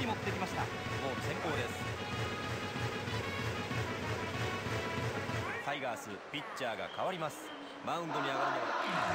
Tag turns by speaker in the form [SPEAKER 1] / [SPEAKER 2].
[SPEAKER 1] に持ってきました。ボール先行です。タイガースピッチャーが変わります。マウンドに上がるのは。